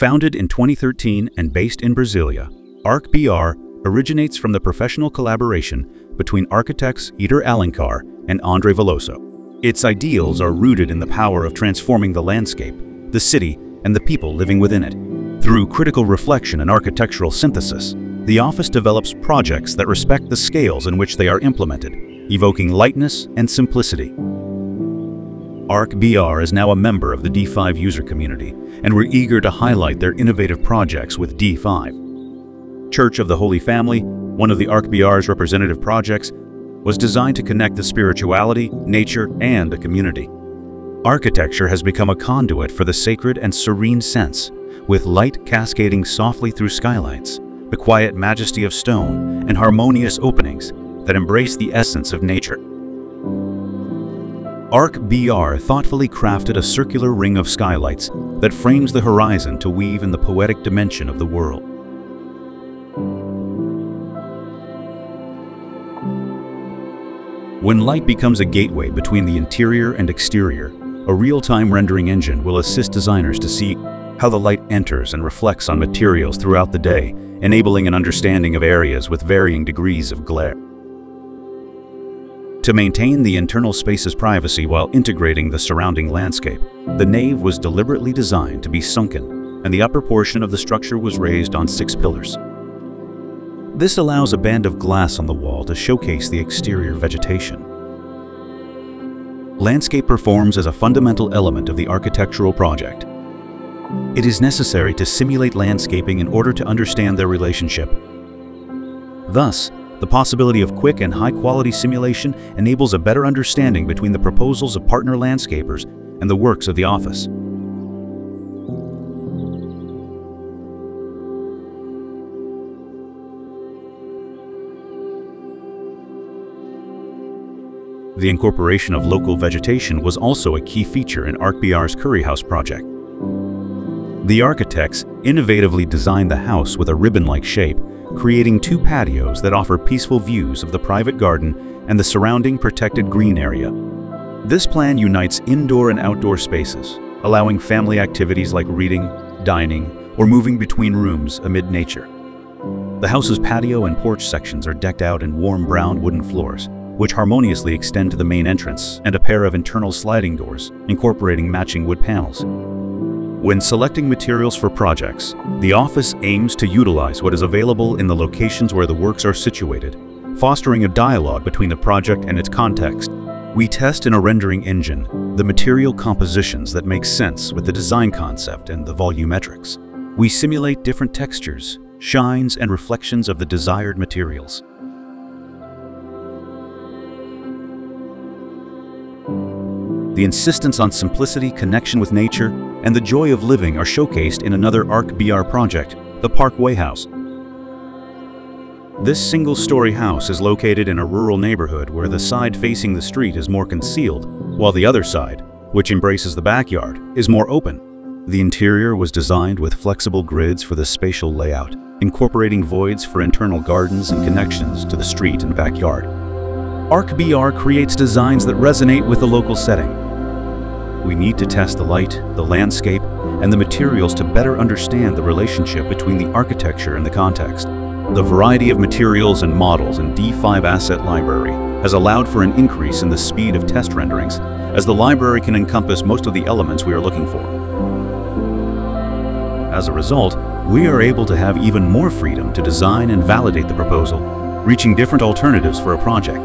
Founded in 2013 and based in Brasilia, ARQBR originates from the professional collaboration between architects Eder Alencar and Andre Veloso. Its ideals are rooted in the power of transforming the landscape, the city, and the people living within it. Through critical reflection and architectural synthesis, the office develops projects that respect the scales in which they are implemented, evoking lightness and simplicity. ARQBR is now a member of the D5 user community, and we're eager to highlight their innovative projects with D5. Church of the Holy Family, one of the ARQBR's representative projects, was designed to connect the spirituality, nature, and the community. Architecture has become a conduit for the sacred and serene sense, with light cascading softly through skylights, the quiet majesty of stone, and harmonious openings that embrace the essence of nature. ARQBR thoughtfully crafted a circular ring of skylights that frames the horizon to weave in the poetic dimension of the world. When light becomes a gateway between the interior and exterior, a real-time rendering engine will assist designers to see how the light enters and reflects on materials throughout the day, enabling an understanding of areas with varying degrees of glare. To maintain the internal space's privacy while integrating the surrounding landscape, the nave was deliberately designed to be sunken, and the upper portion of the structure was raised on six pillars. This allows a band of glass on the wall to showcase the exterior vegetation. Landscape performs as a fundamental element of the architectural project. It is necessary to simulate landscaping in order to understand their relationship. Thus, the possibility of quick and high-quality simulation enables a better understanding between the proposals of partner landscapers and the works of the office. The incorporation of local vegetation was also a key feature in ARQBR's Curry House project. The architects innovatively designed the house with a ribbon-like shape, creating two patios that offer peaceful views of the private garden and the surrounding protected green area. This plan unites indoor and outdoor spaces, allowing family activities like reading, dining, or moving between rooms amid nature. The house's patio and porch sections are decked out in warm brown wooden floors, which harmoniously extend to the main entrance and a pair of internal sliding doors, incorporating matching wood panels. When selecting materials for projects, the office aims to utilize what is available in the locations where the works are situated, fostering a dialogue between the project and its context. We test in a rendering engine the material compositions that make sense with the design concept and the volumetrics. We simulate different textures, shines, and reflections of the desired materials. The insistence on simplicity, connection with nature, and the joy of living are showcased in another ARQBR project, the Parkway House. This single-story house is located in a rural neighborhood where the side facing the street is more concealed, while the other side, which embraces the backyard, is more open. The interior was designed with flexible grids for the spatial layout, incorporating voids for internal gardens and connections to the street and backyard. ARQBR creates designs that resonate with the local setting. We need to test the light, the landscape, and the materials to better understand the relationship between the architecture and the context. The variety of materials and models in D5 Asset Library has allowed for an increase in the speed of test renderings, as the library can encompass most of the elements we are looking for. As a result, we are able to have even more freedom to design and validate the proposal, reaching different alternatives for a project.